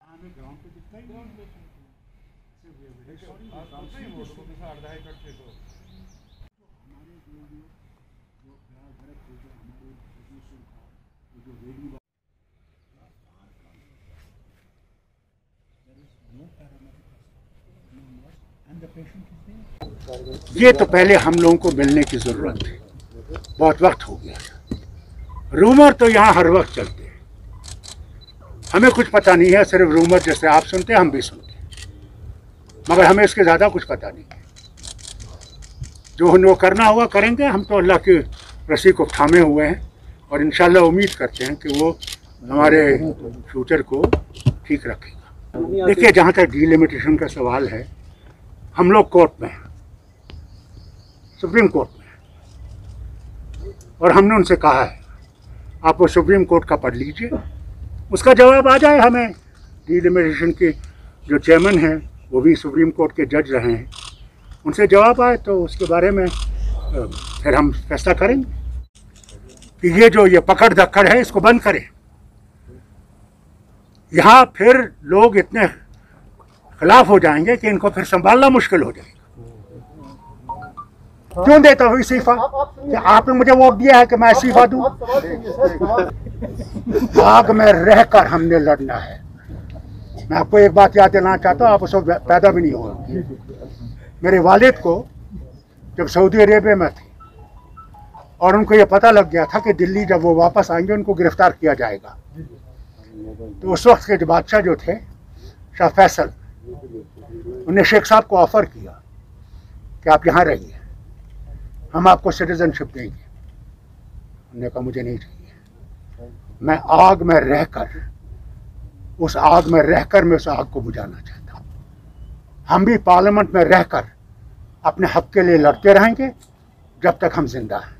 Ground पे दिखता ही नहीं ये ही तो पहले हम लोगों को मिलने की ज़रूरत है बहुत वक्त हो गया रूमर तो यहाँ हर वक्त चलते हैं। हमें कुछ पता नहीं है, सिर्फ़ रूमर जैसे आप सुनते हैं, हम भी सुनते हैं। मगर हमें इसके ज़्यादा कुछ पता नहीं है। जो उनको करना होगा करेंगे, हम तो अल्लाह की रस्सी को थामे हुए हैं और इन उम्मीद करते हैं कि वो हमारे फ्यूचर को ठीक रखेगा। देखिए, जहाँ तक डिलिमिटेशन का सवाल है, हम लोग कोर्ट में हैं, सुप्रीम कोर्ट में और हमने उनसे कहा है, आप वो सुप्रीम कोर्ट का पढ़ लीजिए। उसका जवाब आ जाए हमें। डिलिमिटेशन के जो चेयरमैन हैं, वो भी सुप्रीम कोर्ट के जज रहे हैं। उनसे जवाब आए तो उसके बारे में फिर हम फैसला करेंगे कि ये जो ये पकड़ धक्कड़ है, इसको बंद करें। यहाँ फिर लोग इतने खिलाफ हो जाएँगे कि इनको फिर संभालना मुश्किल हो जाएगा। क्यों देता हूँ इस्तीफा? आपने मुझे वोट दिया है कि मैं इस्तीफा दूँ? आग में रहकर हमने लड़ना है। मैं आपको एक बात याद दिलाना चाहता हूँ, आप उस वक्त पैदा भी नहीं होंगे। मेरे वालिद को जब सऊदी अरेबिया में थे, और उनको ये पता लग गया था कि दिल्ली जब वो वापस आएँगे, उनको गिरफ़्तार किया जाएगा। तो उस वक्त के जो बादशाह जो थे, शाह फैसल उन्हें शेख साहब को ऑफ़र किया कि आप यहाँ रहिए, हम आपको सिटीजनशिप देंगे। उन्होंने कहा, मुझे नहीं चाहिए। मैं आग में रहकर, उस आग में रहकर मैं उस आग को बुझाना चाहता हूँ। हम भी पार्लियामेंट में रहकर अपने हक के लिए लड़ते रहेंगे जब तक हम ज़िंदा हैं।